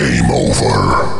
Game over.